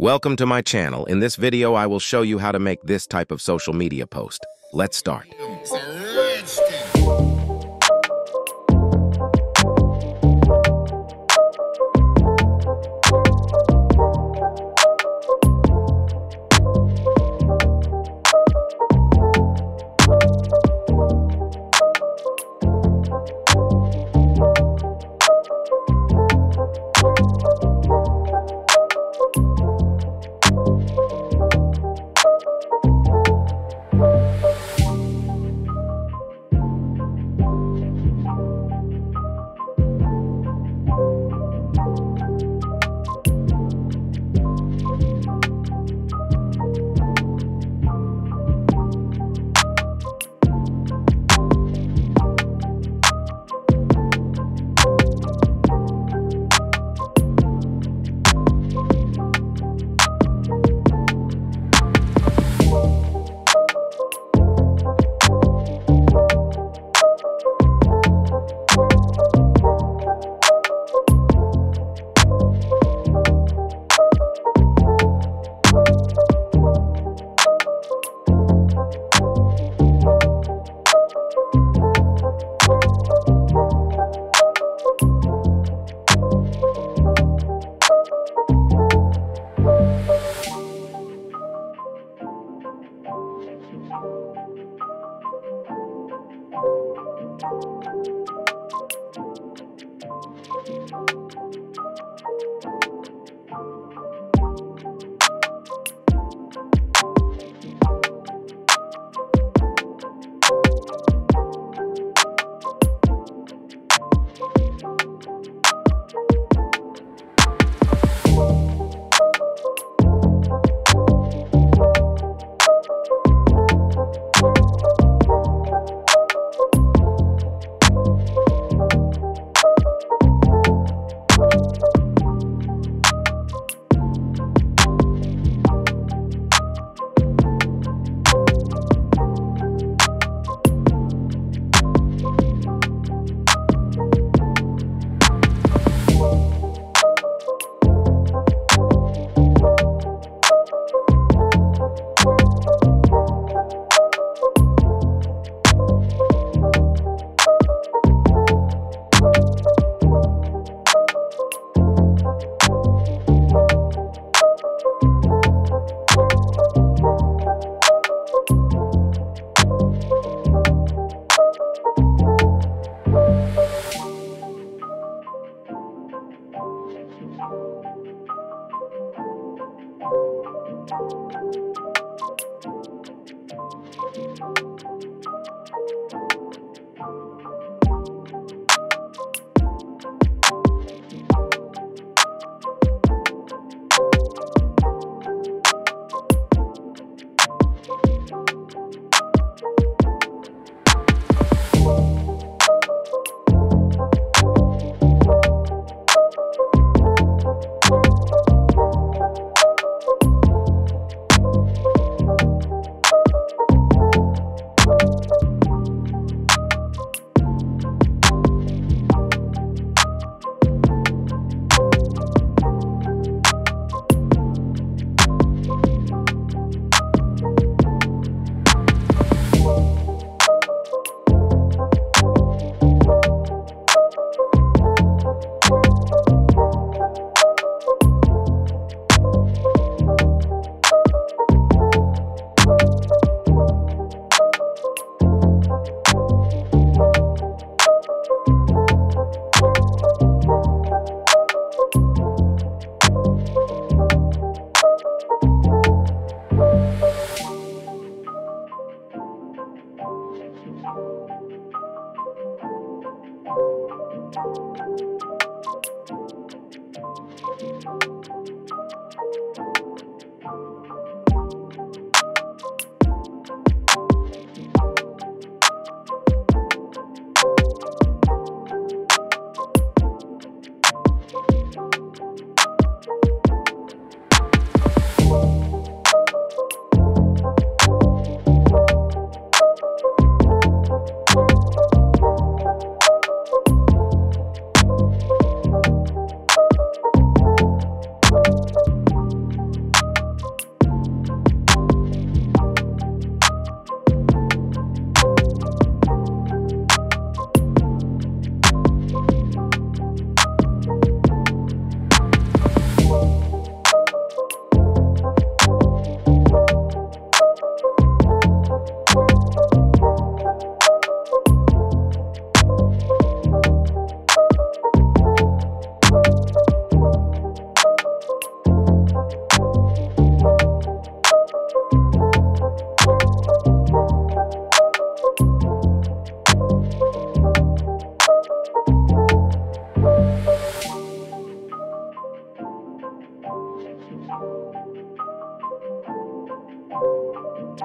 Welcome to my channel. In this video, I will show you how to make this type of social media post. Let's start.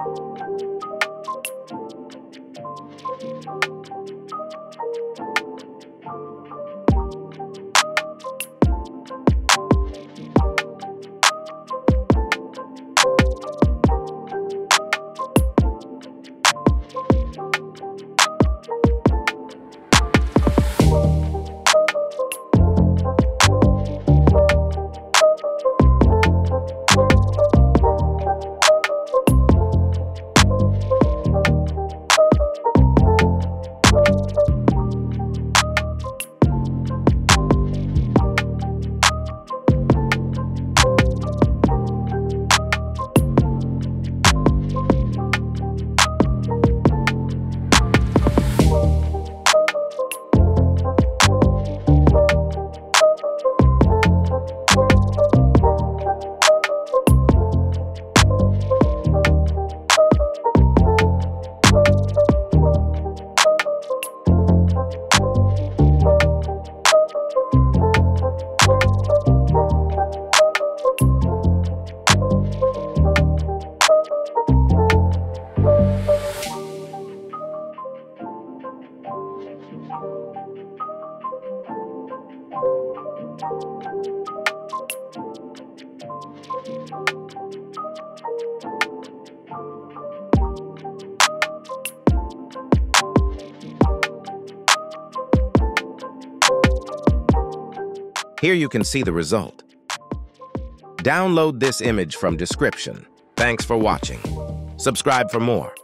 you Here you can see the result. Download this image from description. Thanks for watching. Subscribe for more.